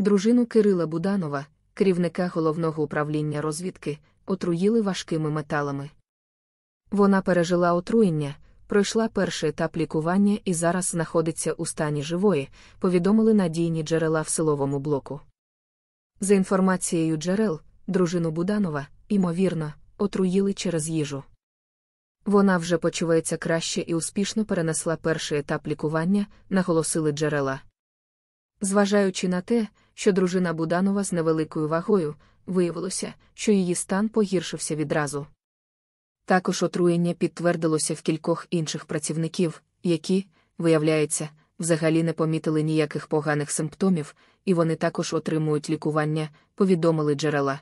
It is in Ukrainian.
Дружину Кирила Буданова, керівника головного управління розвідки, отруїли важкими металами. Вона пережила отруєння, пройшла перший етап лікування і зараз знаходиться у стані живої, повідомили надійні джерела в силовому блоку. За інформацією джерел, дружину Буданова, ймовірно, отруїли через їжу. Вона вже почувається краще і успішно перенесла перший етап лікування, наголосили джерела. Зважаючи на те, що дружина Буданова з невеликою вагою, виявилося, що її стан погіршився відразу. Також отруєння підтвердилося в кількох інших працівників, які, виявляється, взагалі не помітили ніяких поганих симптомів, і вони також отримують лікування, повідомили джерела.